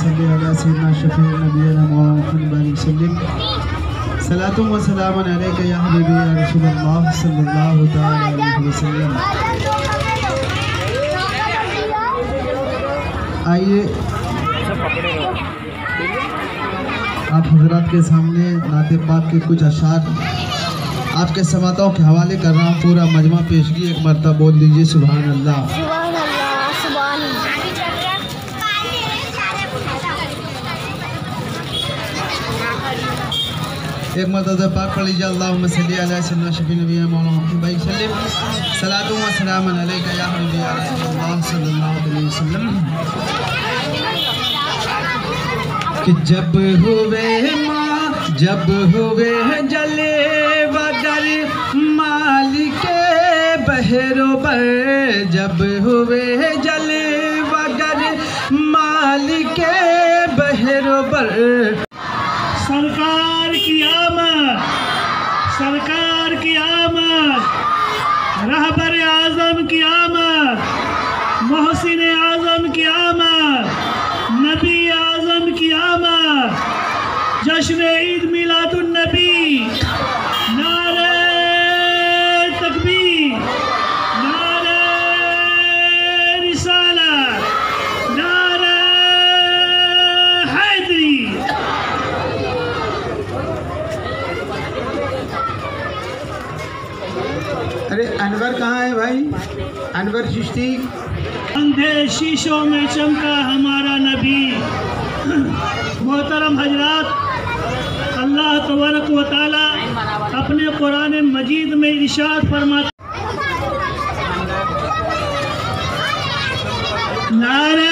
सल्ली अला सय्यिदना शफीउ नबीना मुहम्मद बारिक सल्लिम सलातु व सलाम अलैका या हबीबी या रसूलल्लाह सल्लल्लाहु तआला अलैहि वसल्लम आइए आप हजरात के सामने नाते पाक के कुछ अशार आपके समाताओं के हवाले कर रहा हूँ पूरा मजमा पेशगी एक मरतबा बोल दीजिए सुबह अल्लाह सुभान अल्लाह सुभान एक मरतबा पाक पढ़ लीजिए अल्लाहुम्म सल्ली अला सय्यिदना शफी नबी मौलाना मोहम्मद भाई सल्लम सलातु व सलाम अलैका या हबीबी या रसूलल्लाह सल्लल्लाहु अलैहि वसल्लम। कि जब हुए माँ, जब हुए जले बदर, मालिक बहरोबर जब हुए जले रहबर आज़म की आमद मोहसिन आज़म की आमद नबी आज़म की आमद जश्न ईद अरे, अनवर कहाँ है भाई? अनवर चिश्ती अंधे शीशों में चमका हमारा नबी। मोहतरम हजरात, अल्लाह तबारक वाली अपने कुरान मजीद में इशाद फरमाते नारे